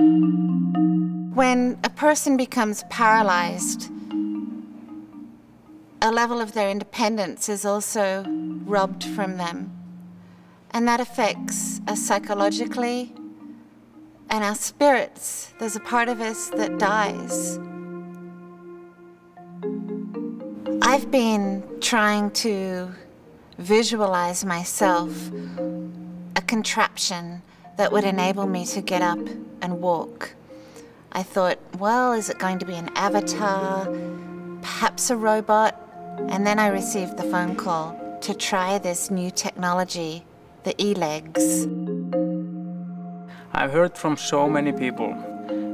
When a person becomes paralyzed, a level of their independence is also robbed from them. And that affects us psychologically and our spirits. There's a part of us that dies. I've been trying to visualize myself a contraption that would enable me to get up and walk. I thought, well, is it going to be an avatar, perhaps a robot? And then I received the phone call to try this new technology, the eLEGS. I've heard from so many people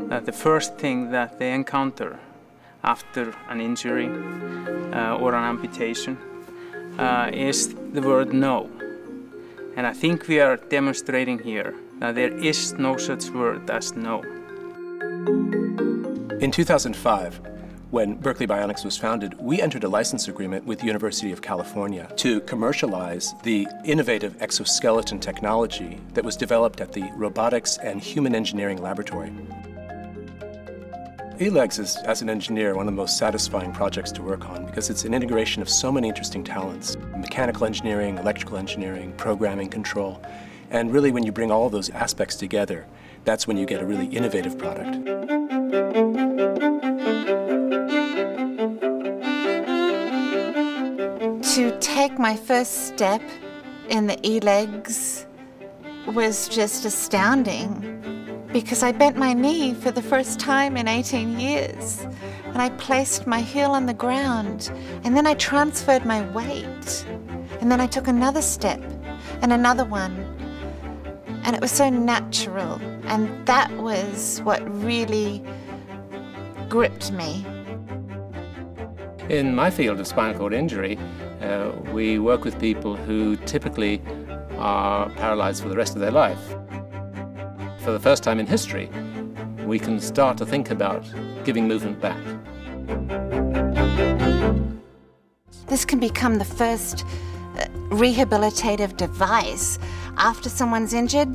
that the first thing that they encounter after an injury uh, or an amputation uh, is the word no. And I think we are demonstrating here that there is no such word as no. In 2005, when Berkeley Bionics was founded, we entered a license agreement with the University of California to commercialize the innovative exoskeleton technology that was developed at the Robotics and Human Engineering Laboratory. eLEGS is, as an engineer, one of the most satisfying projects to work on because it's an integration of so many interesting talents. Mechanical engineering, electrical engineering, programming, control. And really when you bring all those aspects together, that's when you get a really innovative product. To take my first step in the eLEGS was just astounding because I bent my knee for the first time in 18 years and I placed my heel on the ground and then I transferred my weight and then I took another step and another one and it was so natural and that was what really gripped me. In my field of spinal cord injury, uh, we work with people who typically are paralyzed for the rest of their life for the first time in history, we can start to think about giving movement back. This can become the first uh, rehabilitative device. After someone's injured,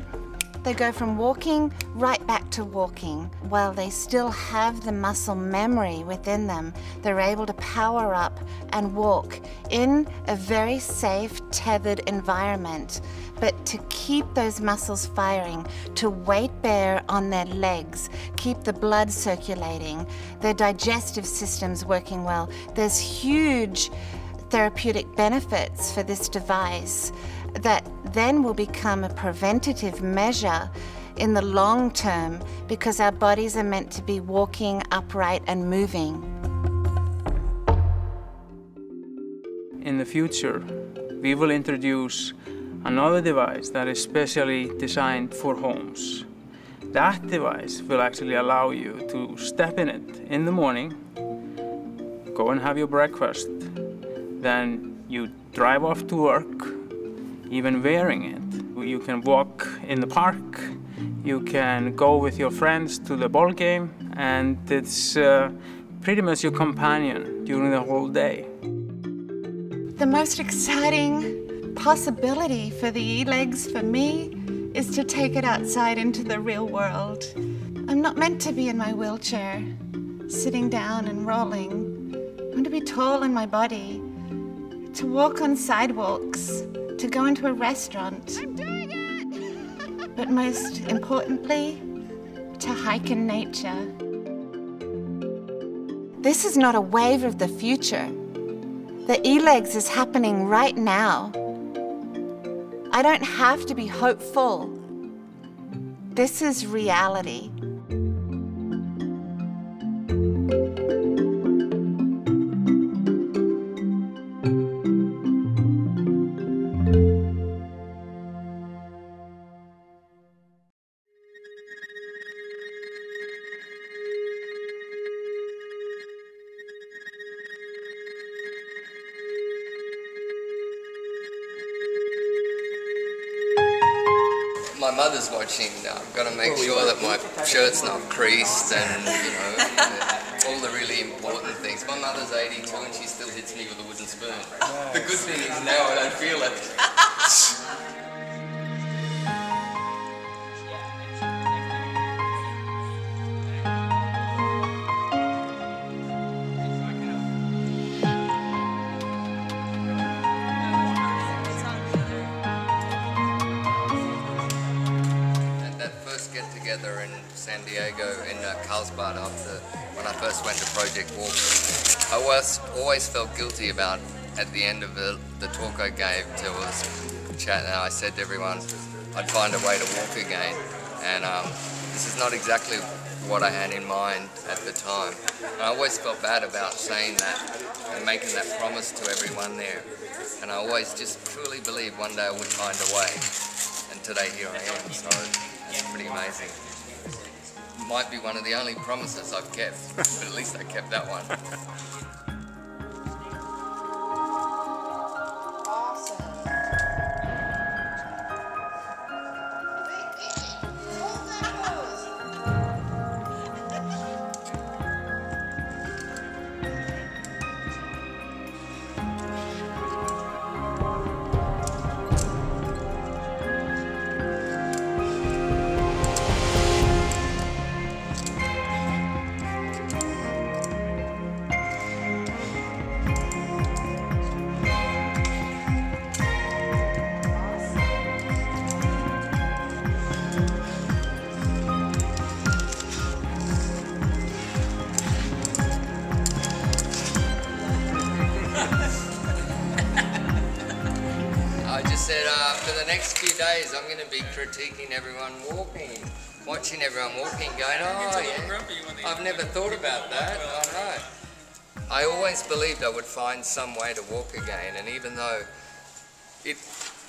they go from walking right back to walking. While they still have the muscle memory within them, they're able to power up and walk in a very safe, tethered environment. But to keep those muscles firing, to weight bear on their legs, keep the blood circulating, their digestive systems working well, there's huge therapeutic benefits for this device that then will become a preventative measure in the long term because our bodies are meant to be walking upright and moving. In the future, we will introduce another device that is specially designed for homes. That device will actually allow you to step in it in the morning, go and have your breakfast, then you drive off to work, even wearing it. You can walk in the park, you can go with your friends to the ball game, and it's uh, pretty much your companion during the whole day. The most exciting possibility for the eLEGS for me is to take it outside into the real world. I'm not meant to be in my wheelchair, sitting down and rolling. I want to be tall in my body, to walk on sidewalks, to go into a restaurant. I'm doing it! but most importantly, to hike in nature. This is not a wave of the future. The eLEGS is happening right now. I don't have to be hopeful. This is reality. Mother's watching. I've got to make sure that my shirt's not creased and, you know, all the really important things. My mother's 82 and she still hits me with a wooden spoon. The good thing is now I don't feel it. San Diego in uh, Carlsbad after when I first went to Project Walk. I was always felt guilty about at the end of the, the talk I gave to us chat and I said to everyone I'd find a way to walk again and um, this is not exactly what I had in mind at the time. And I always felt bad about saying that and making that promise to everyone there. And I always just truly believed one day I would find a way. And today here I am, so it's pretty amazing. Might be one of the only promises I've kept, but at least I kept that one. next few days I'm going to be critiquing everyone walking, watching everyone walking, going, oh yeah, I've never thought about that. I know. I always believed I would find some way to walk again, and even though it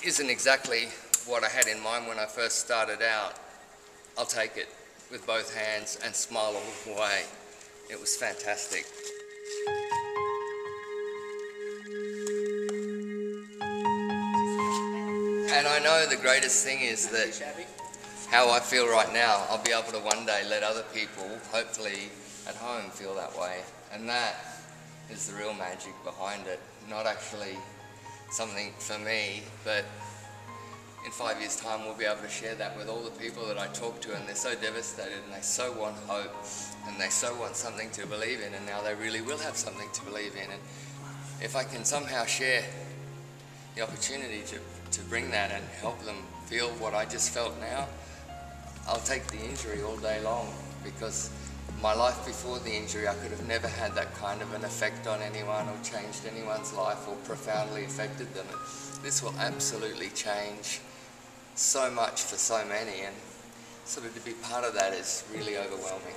isn't exactly what I had in mind when I first started out, I'll take it with both hands and smile all the way. It was fantastic. Know the greatest thing is that how I feel right now, I'll be able to one day let other people, hopefully at home, feel that way. And that is the real magic behind it. Not actually something for me, but in five years' time we'll be able to share that with all the people that I talk to and they're so devastated and they so want hope and they so want something to believe in and now they really will have something to believe in. And if I can somehow share the opportunity to, to bring that and help them feel what I just felt now, I'll take the injury all day long because my life before the injury, I could have never had that kind of an effect on anyone or changed anyone's life or profoundly affected them. This will absolutely change so much for so many and sort of to be part of that is really overwhelming.